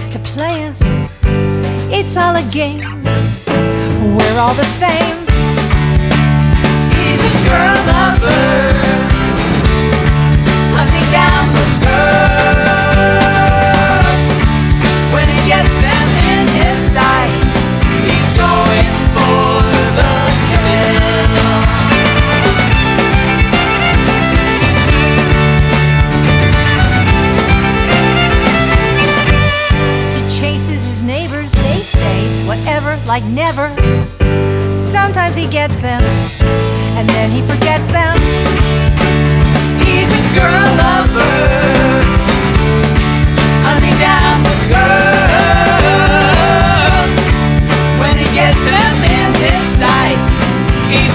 likes to play us. It's all a game, we're all the same. He's a girl lover. Like never. Sometimes he gets them, and then he forgets them. He's a girl lover, hunting down the girls. When he gets them in his sights, he's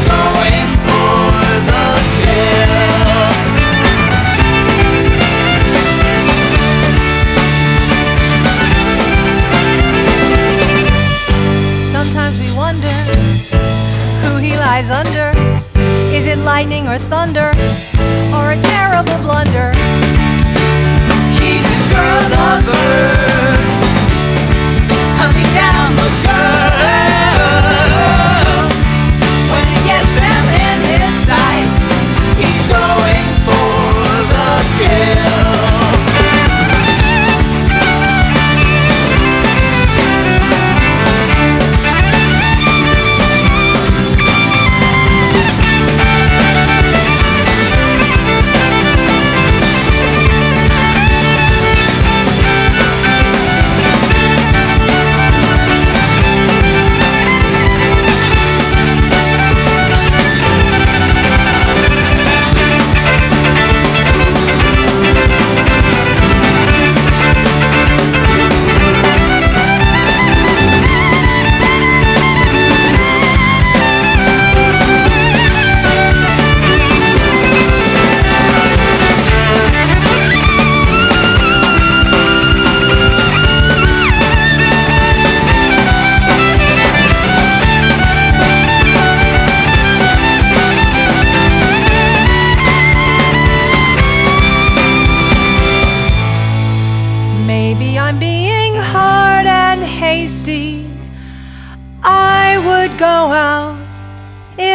lightning or thunder, or a terrible blunder? He's a girl lover,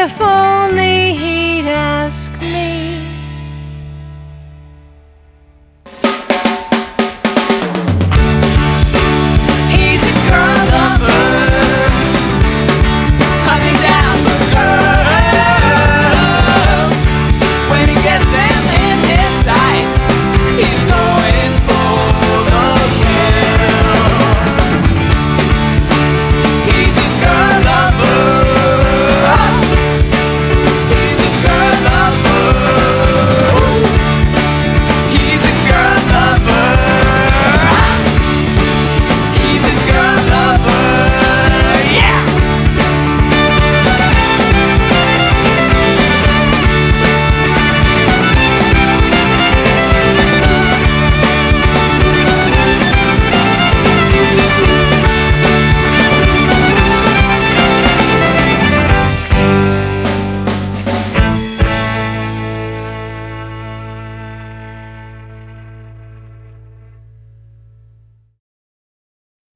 if only